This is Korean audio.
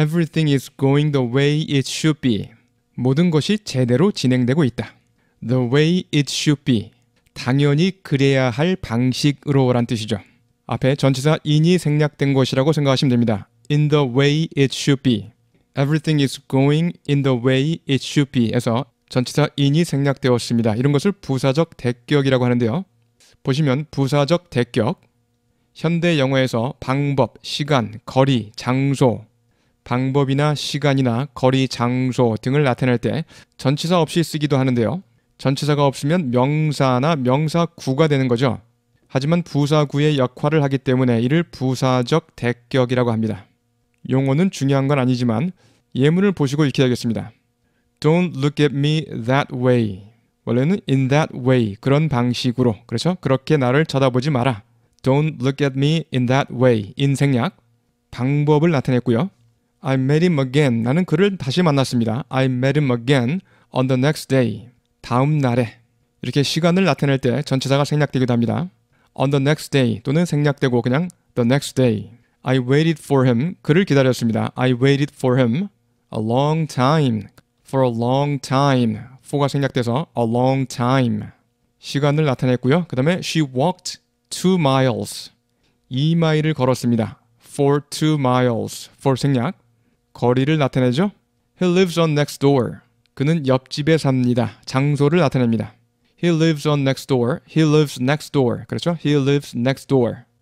Everything is going the way it should be. 모든 것이 제대로 진행되고 있다. The way it should be. 당연히 그래야 할 방식으로란 뜻이죠. 앞에 전치사 in이 생략된 것이라고 생각하시면 됩니다. In the way it should be. Everything is going in the way it should be. 에서 전치사 in이 생략되었습니다. 이런 것을 부사적 대격이라고 하는데요. 보시면 부사적 대격. 현대 영어에서 방법, 시간, 거리, 장소, 방법이나 시간이나 거리, 장소 등을 나타낼 때 전치사 없이 쓰기도 하는데요. 전치사가 없으면 명사나 명사구가 되는 거죠. 하지만 부사구의 역할을 하기 때문에 이를 부사적 대격이라고 합니다. 용어는 중요한 건 아니지만 예문을 보시고 익혀야겠습니다. Don't look at me that way. 원래는 in that way 그런 방식으로 그렇죠? 그렇게 나를 쳐다보지 마라. Don't look at me in that way. 인생약 방법을 나타냈고요. I met him again. 나는 그를 다시 만났습니다. I met him again on the next day. 다음 날에 이렇게 시간을 나타낼 때 전치사가 생략되기도 합니다. on the next day 또는 생략되고 그냥 the next day. I waited for him. 그를 기다렸습니다. I waited for him a long time. for a long time. for가 생략돼서 a long time. 시간을 나타냈고요. 그 다음에 she walked two miles. 2마일을 걸었습니다. for two miles. for 생략. 거리를 나타내죠. He lives on next door. 그는 옆집에 삽니다. 장소를 나타냅니다. He lives on next door. He lives next door. 그렇죠? He lives next door.